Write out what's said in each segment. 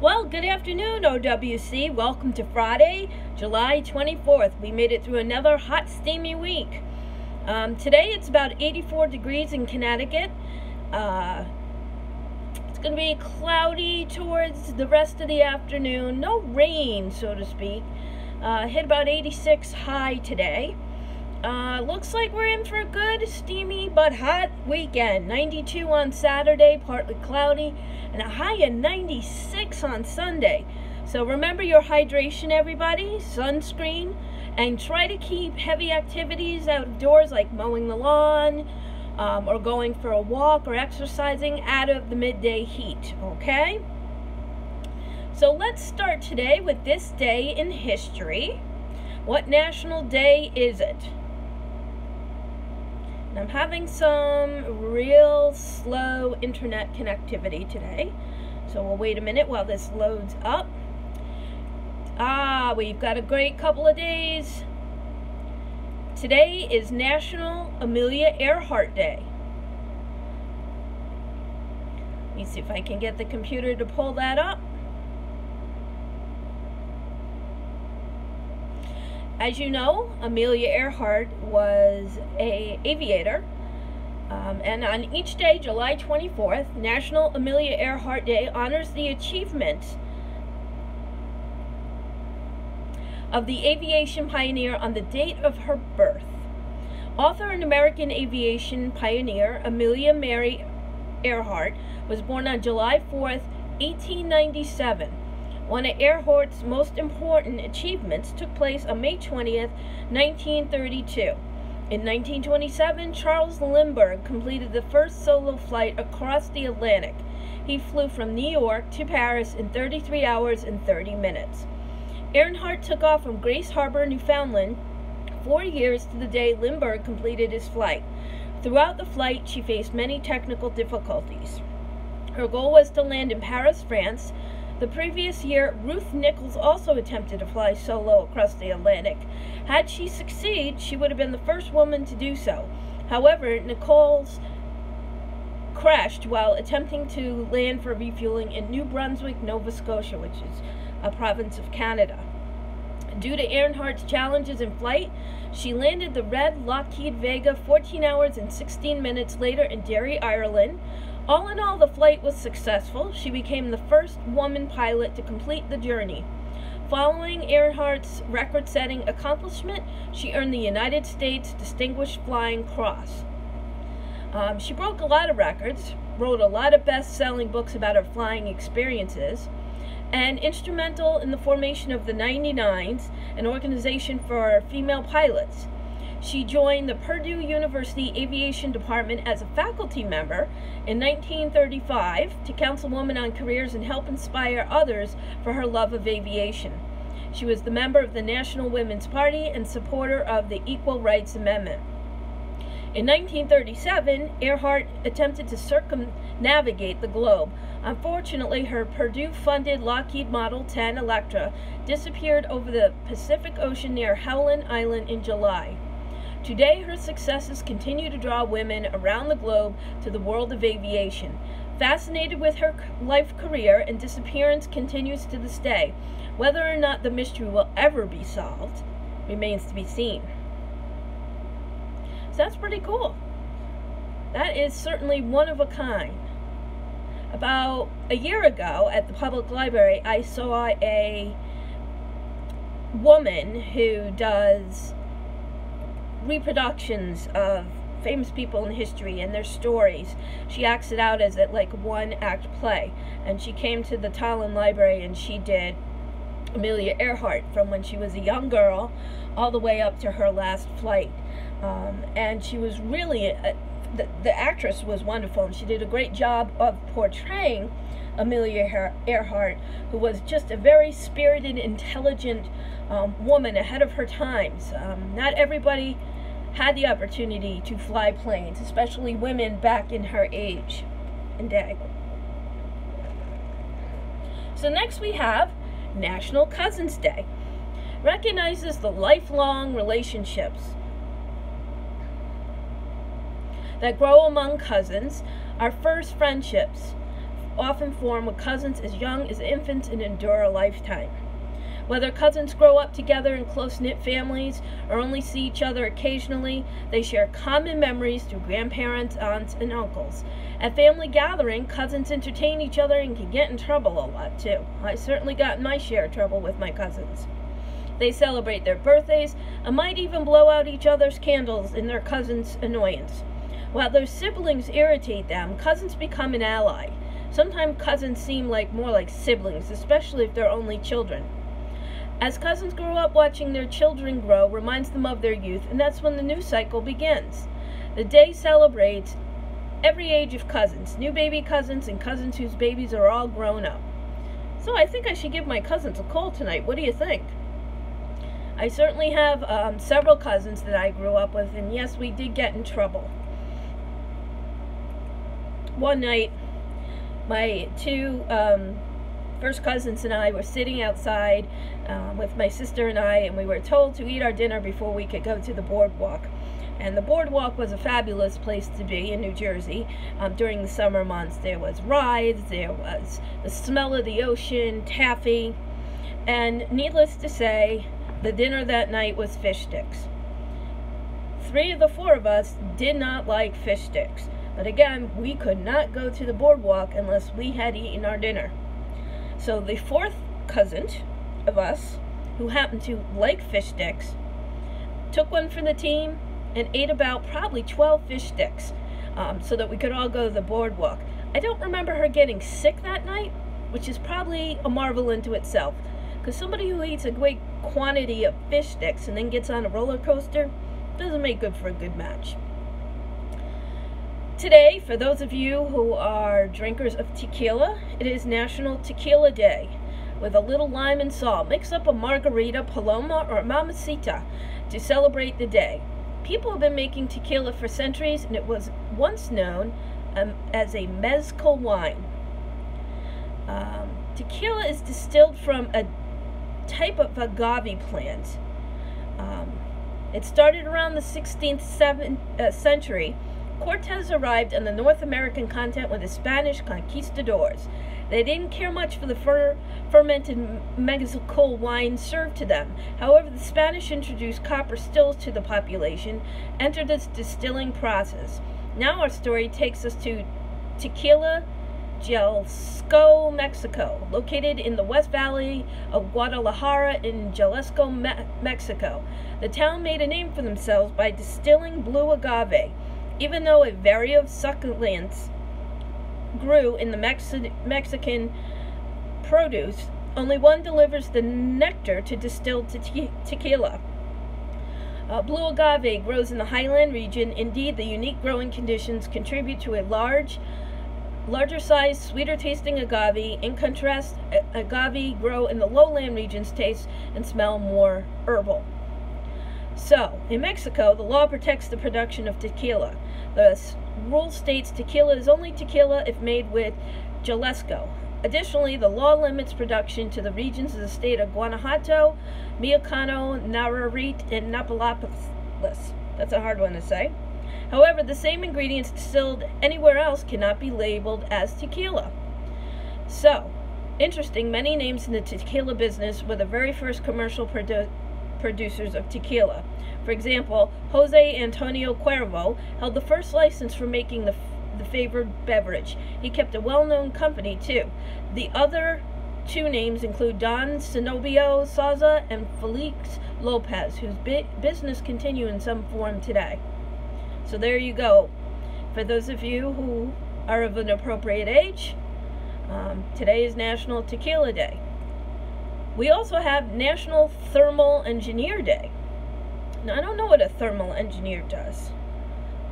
Well, good afternoon, OWC. Welcome to Friday, July 24th. We made it through another hot, steamy week. Um, today it's about 84 degrees in Connecticut. Uh, it's going to be cloudy towards the rest of the afternoon. No rain, so to speak. Uh, hit about 86 high today. Uh, looks like we're in for a good, steamy, but hot weekend. 92 on Saturday, partly cloudy and a high of 96 on Sunday. So remember your hydration, everybody, sunscreen, and try to keep heavy activities outdoors like mowing the lawn um, or going for a walk or exercising out of the midday heat, okay? So let's start today with this day in history. What national day is it? I'm having some real slow internet connectivity today. So we'll wait a minute while this loads up. Ah, we've got a great couple of days. Today is National Amelia Earhart Day. Let me see if I can get the computer to pull that up. As you know, Amelia Earhart was a aviator. Um, and on each day, July 24th, National Amelia Earhart Day honors the achievement of the aviation pioneer on the date of her birth. Author and American aviation pioneer Amelia Mary Earhart was born on July 4th, 1897. One of Earhart's most important achievements took place on May 20th, 1932. In 1927, Charles Lindbergh completed the first solo flight across the Atlantic. He flew from New York to Paris in 33 hours and 30 minutes. Earhart took off from Grace Harbor, Newfoundland, four years to the day Lindbergh completed his flight. Throughout the flight, she faced many technical difficulties. Her goal was to land in Paris, France, the previous year, Ruth Nichols also attempted to fly solo across the Atlantic. Had she succeeded, she would have been the first woman to do so. However, Nichols crashed while attempting to land for refueling in New Brunswick, Nova Scotia, which is a province of Canada. Due to Earhart's challenges in flight, she landed the red Lockheed Vega 14 hours and 16 minutes later in Derry, Ireland, all in all, the flight was successful. She became the first woman pilot to complete the journey. Following Earhart's record setting accomplishment, she earned the United States Distinguished Flying Cross. Um, she broke a lot of records, wrote a lot of best selling books about her flying experiences, and instrumental in the formation of the 99s, an organization for female pilots. She joined the Purdue University Aviation Department as a faculty member in 1935 to counsel women on careers and help inspire others for her love of aviation. She was the member of the National Women's Party and supporter of the Equal Rights Amendment. In 1937, Earhart attempted to circumnavigate the globe. Unfortunately, her Purdue funded Lockheed Model 10 Electra disappeared over the Pacific Ocean near Howland Island in July. Today, her successes continue to draw women around the globe to the world of aviation. Fascinated with her life career and disappearance continues to this day. Whether or not the mystery will ever be solved remains to be seen. So that's pretty cool. That is certainly one of a kind. About a year ago at the public library, I saw a woman who does reproductions of famous people in history and their stories. She acts it out as a, like one act play. And she came to the Tolland Library and she did Amelia Earhart from when she was a young girl all the way up to her last flight. Um, and she was really, a, the, the actress was wonderful and she did a great job of portraying Amelia Earhart, who was just a very spirited, intelligent um, woman ahead of her times. Um, not everybody had the opportunity to fly planes, especially women back in her age and day. So next we have National Cousins Day. Recognizes the lifelong relationships that grow among cousins. Our first friendships often form with cousins as young as infants and endure a lifetime. Whether cousins grow up together in close knit families or only see each other occasionally, they share common memories through grandparents, aunts, and uncles. At family gathering, cousins entertain each other and can get in trouble a lot too. I certainly got my share of trouble with my cousins. They celebrate their birthdays and might even blow out each other's candles in their cousins' annoyance. While their siblings irritate them, cousins become an ally. Sometimes cousins seem like more like siblings, especially if they're only children. As cousins grow up, watching their children grow reminds them of their youth, and that's when the new cycle begins. The day celebrates every age of cousins, new baby cousins, and cousins whose babies are all grown up. So I think I should give my cousins a call tonight. What do you think? I certainly have um, several cousins that I grew up with, and yes, we did get in trouble. One night, my two um, first cousins and I were sitting outside um, with my sister and I, and we were told to eat our dinner before we could go to the boardwalk. And the boardwalk was a fabulous place to be in New Jersey um, during the summer months. There was rides, there was the smell of the ocean, taffy, and needless to say, the dinner that night was fish sticks. Three of the four of us did not like fish sticks, but again, we could not go to the boardwalk unless we had eaten our dinner. So the fourth cousin of us, who happened to like fish sticks, took one for the team and ate about probably 12 fish sticks um, so that we could all go to the boardwalk. I don't remember her getting sick that night, which is probably a marvel into itself. Because somebody who eats a great quantity of fish sticks and then gets on a roller coaster doesn't make good for a good match. Today, for those of you who are drinkers of tequila, it is National Tequila Day. With a little lime and salt, mix up a margarita, paloma, or mamacita to celebrate the day. People have been making tequila for centuries, and it was once known um, as a mezcal wine. Um, tequila is distilled from a type of agave plant. Um, it started around the 16th seven, uh, century Cortez arrived on the North American continent with the Spanish conquistadors. They didn't care much for the fer fermented mezcal wine served to them. However, the Spanish introduced copper stills to the population, entered this distilling process. Now our story takes us to Tequila, Jalisco, Mexico, located in the West Valley of Guadalajara in Jalisco, Me Mexico. The town made a name for themselves by distilling blue agave. Even though a variety of succulents grew in the Mexi Mexican produce, only one delivers the nectar to distilled te tequila. Uh, blue agave grows in the highland region. Indeed, the unique growing conditions contribute to a large, larger size, sweeter tasting agave. In contrast, agave grow in the lowland regions taste and smell more herbal. So, in Mexico, the law protects the production of tequila. The rule states tequila is only tequila if made with Jalisco. Additionally, the law limits production to the regions of the state of Guanajuato, Michoacán, Nayarit, and Napalopolis. That's a hard one to say. However, the same ingredients distilled anywhere else cannot be labeled as tequila. So, interesting, many names in the tequila business were the very first commercial produ producers of tequila. For example, Jose Antonio Cuervo held the first license for making the, the favored beverage. He kept a well-known company, too. The other two names include Don Cenobio Sauza and Felix Lopez, whose business continue in some form today. So there you go. For those of you who are of an appropriate age, um, today is National Tequila Day. We also have National Thermal Engineer Day. Now, I don't know what a thermal engineer does.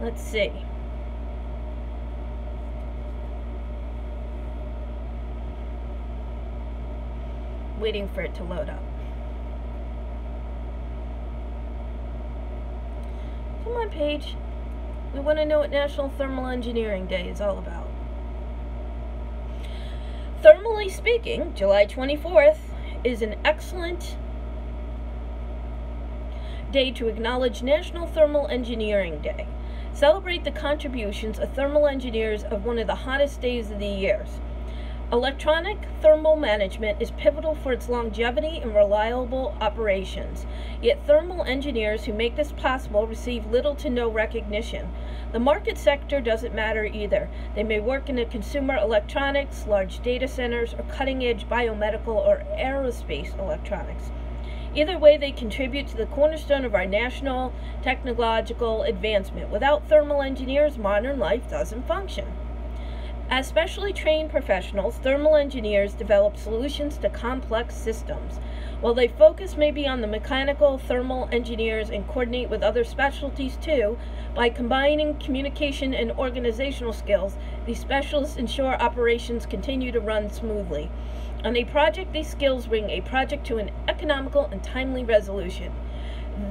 Let's see. Waiting for it to load up. Come on, page. We want to know what National Thermal Engineering Day is all about. Thermally speaking, July 24th is an excellent day to acknowledge National Thermal Engineering Day. Celebrate the contributions of thermal engineers of one of the hottest days of the year. Electronic thermal management is pivotal for its longevity and reliable operations. Yet thermal engineers who make this possible receive little to no recognition. The market sector doesn't matter either. They may work in consumer electronics, large data centers, or cutting edge biomedical or aerospace electronics. Either way, they contribute to the cornerstone of our national technological advancement. Without thermal engineers, modern life doesn't function. As specially trained professionals, thermal engineers develop solutions to complex systems. While they focus maybe on the mechanical, thermal engineers and coordinate with other specialties too, by combining communication and organizational skills, these specialists ensure operations continue to run smoothly. On a project, these skills bring a project to an economical and timely resolution.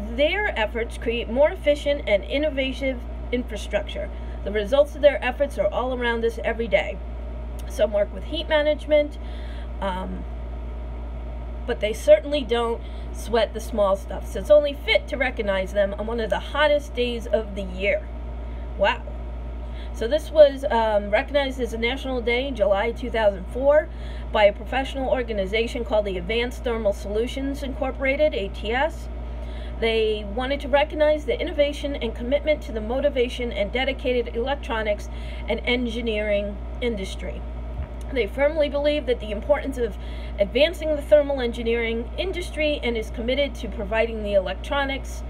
Their efforts create more efficient and innovative infrastructure. The results of their efforts are all around us every day. Some work with heat management, um, but they certainly don't sweat the small stuff. So it's only fit to recognize them on one of the hottest days of the year. Wow. So this was um, recognized as a national day in July 2004 by a professional organization called the Advanced Thermal Solutions Incorporated, ATS. They wanted to recognize the innovation and commitment to the motivation and dedicated electronics and engineering industry. They firmly believe that the importance of advancing the thermal engineering industry and is committed to providing the electronics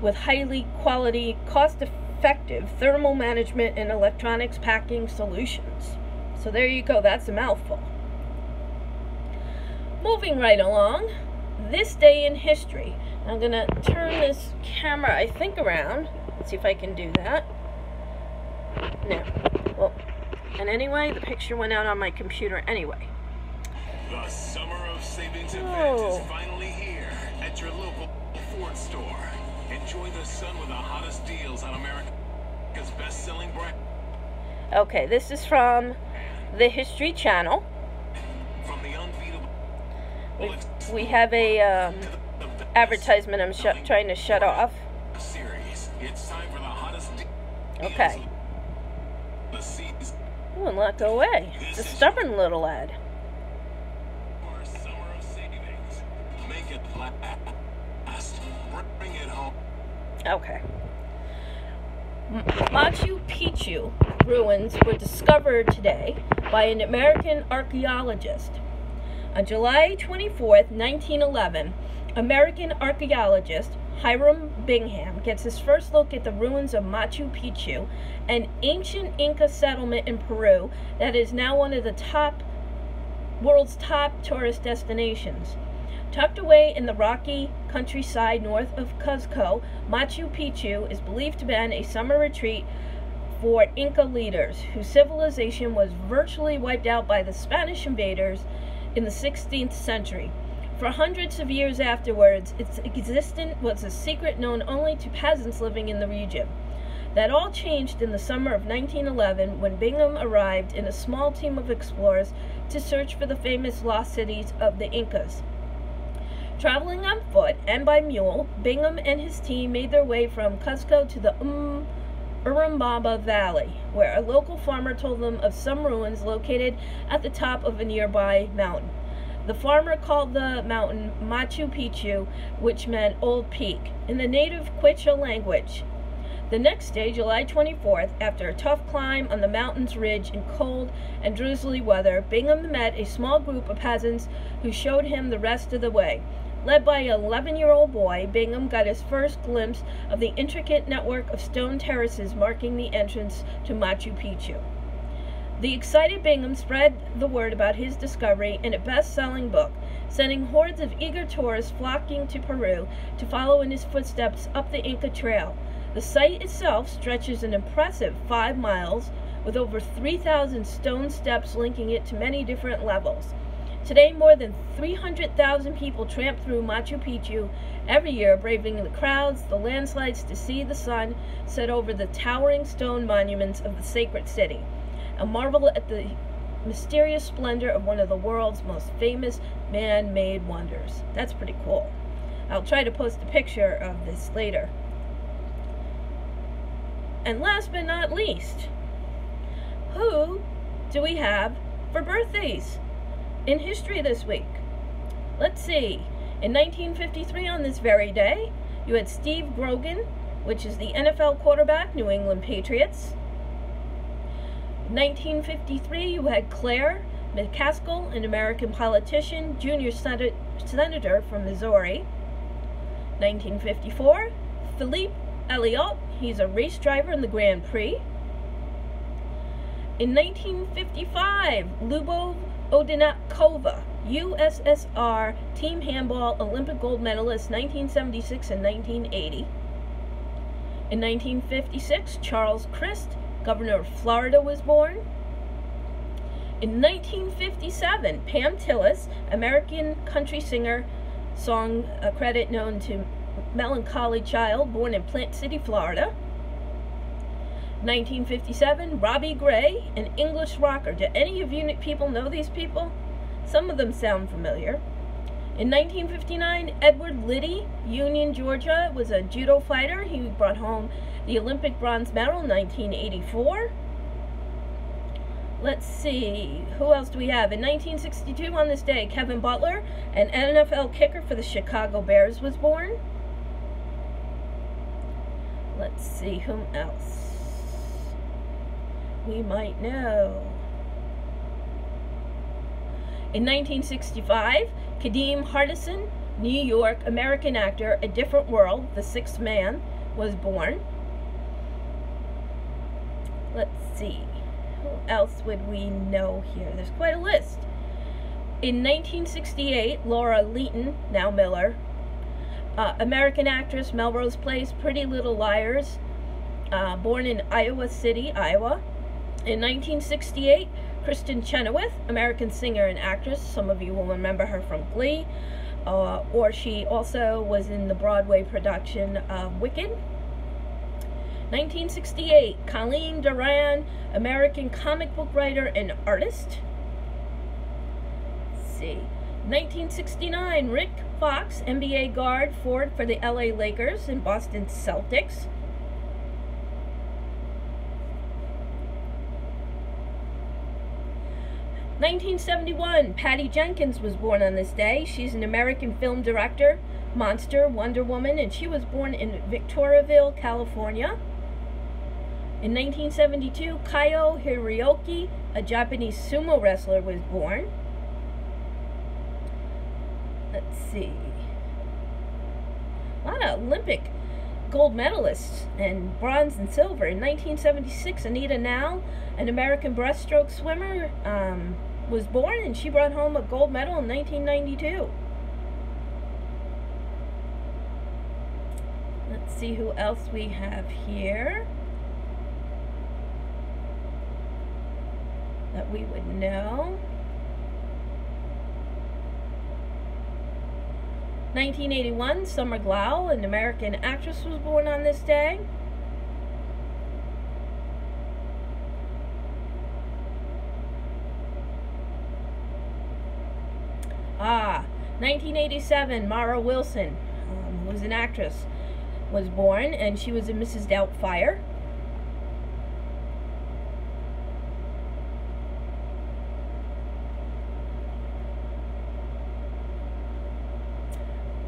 with highly quality, cost effective thermal management and electronics packing solutions. So there you go, that's a mouthful. Moving right along, this day in history. I'm going to turn this camera, I think, around. Let's see if I can do that. No. Well, and anyway, the picture went out on my computer anyway. The Summer of Savings event Oh. is finally here at your local Ford store. Enjoy the sun with the hottest deals on America's best-selling brand. Okay, this is from the History Channel. From the unbeatable We, we have a um, advertisement I'm trying to shut off. series. It's time for the hottest deals. Okay. Ooh, and let go away. It's a stubborn little lad. for Summer of Savings. Make it last. Bring it home. Okay. Machu Picchu ruins were discovered today by an American archaeologist. On July 24th, 1911, American archaeologist Hiram Bingham gets his first look at the ruins of Machu Picchu, an ancient Inca settlement in Peru that is now one of the top world's top tourist destinations. Tucked away in the rocky countryside north of Cuzco, Machu Picchu is believed to have been a summer retreat for Inca leaders whose civilization was virtually wiped out by the Spanish invaders in the 16th century. For hundreds of years afterwards, its existence was a secret known only to peasants living in the region. That all changed in the summer of 1911 when Bingham arrived in a small team of explorers to search for the famous lost cities of the Incas. Traveling on foot and by mule, Bingham and his team made their way from Cusco to the um, Urubamba Valley, where a local farmer told them of some ruins located at the top of a nearby mountain. The farmer called the mountain Machu Picchu, which meant Old Peak, in the native Quechua language. The next day, July 24th, after a tough climb on the mountain's ridge in cold and drizzly weather, Bingham met a small group of peasants who showed him the rest of the way. Led by an 11 year old boy, Bingham got his first glimpse of the intricate network of stone terraces marking the entrance to Machu Picchu. The excited Bingham spread the word about his discovery in a best selling book, sending hordes of eager tourists flocking to Peru to follow in his footsteps up the Inca Trail. The site itself stretches an impressive five miles, with over 3,000 stone steps linking it to many different levels. Today, more than 300,000 people tramp through Machu Picchu every year, braving the crowds, the landslides to see the sun set over the towering stone monuments of the sacred city, and marvel at the mysterious splendor of one of the world's most famous man made wonders. That's pretty cool. I'll try to post a picture of this later. And last but not least, who do we have for birthdays in history this week. Let's see. In 1953, on this very day, you had Steve Grogan, which is the NFL quarterback, New England Patriots. 1953, you had Claire McCaskill, an American politician, junior senator senator from Missouri. 1954, Philippe Alliot, he's a race driver in the Grand Prix. In 1955, Lubov Odenkova, USSR team handball Olympic gold medalist 1976 and 1980. In 1956, Charles Crist, governor of Florida, was born. In 1957, Pam Tillis, American country singer, song a credit known to Melancholy Child, born in Plant City, Florida. 1957, Robbie Grey, an English rocker. Do any of you people know these people? Some of them sound familiar. In 1959, Edward Liddie, Union, Georgia, was a judo fighter. He brought home the Olympic bronze medal in 1984. Let's see, who else do we have? In 1962, on this day, Kevin Butler, an NFL kicker for the Chicago Bears, was born. Let's see, whom else we might know. In 1965, Kadeem Hardison, New York American actor, A Different World, The Sixth Man, was born. Let's see Who else would we know here? There's quite a list. In 1968, Laura Leighton, now Miller, uh, American actress, Melrose Place, Pretty Little Liars, uh, born in Iowa City, Iowa. In 1968, Kristin Chenoweth, American singer and actress. Some of you will remember her from Glee. Uh, or she also was in the Broadway production of Wicked. 1968, Colleen Doran, American comic book writer and artist. Let's see. 1969, Rick Fox, NBA guard, forward for the LA Lakers and Boston Celtics. Nineteen seventy one, Patty Jenkins was born on this day. She's an American film director, monster, Wonder Woman, and she was born in Victoriaville, California. In 1972, Kaio Hiroki, a Japanese sumo wrestler, was born. Let's see. A lot of Olympic gold medalists and bronze and silver. In 1976, Anita Nall, an American breaststroke swimmer, um, was born and she brought home a gold medal in 1992. Let's see who else we have here. That we would know. 1981, Summer Glau, an American actress, was born on this day. Ah, 1987, Mara Wilson, um, who was an actress, was born, and she was in Mrs. Doubtfire.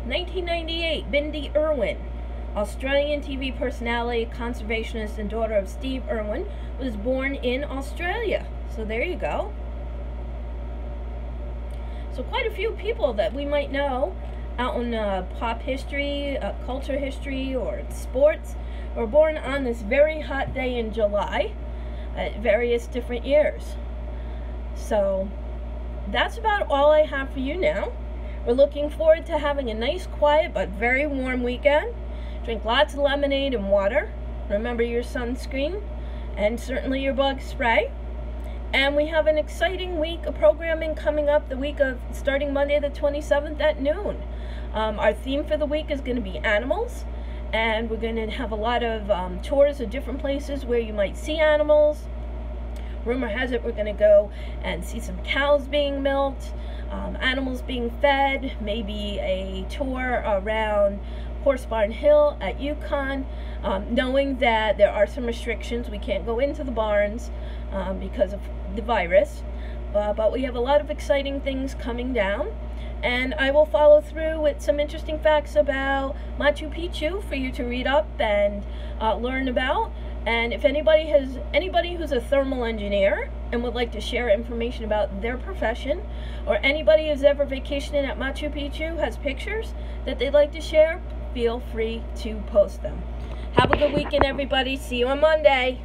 Nineteen ninety eight, Bindi Irwin, Australian TV personality, conservationist, and daughter of Steve Irwin, was born in Australia. So there you go. So quite a few people that we might know out in uh, pop history, uh, culture history, or sports were born on this very hot day in July at various different years. So that's about all I have for you now. We're looking forward to having a nice, quiet, but very warm weekend. Drink lots of lemonade and water. Remember your sunscreen and certainly your bug spray. And we have an exciting week of programming coming up the week of starting Monday the 27th at noon. Um, our theme for the week is going to be animals. And we're going to have a lot of um, tours of different places where you might see animals. Rumor has it we're going to go and see some cows being milked, um, animals being fed, maybe a tour around Horse Barn Hill at UConn, um, knowing that there are some restrictions. We can't go into the barns um, because of the virus. Uh, but we have a lot of exciting things coming down. And I will follow through with some interesting facts about Machu Picchu for you to read up and uh, learn about. And if anybody has anybody who's a thermal engineer and would like to share information about their profession, or anybody who's ever vacationing at Machu Picchu has pictures that they'd like to share, feel free to post them. Have a good weekend, everybody. See you on Monday.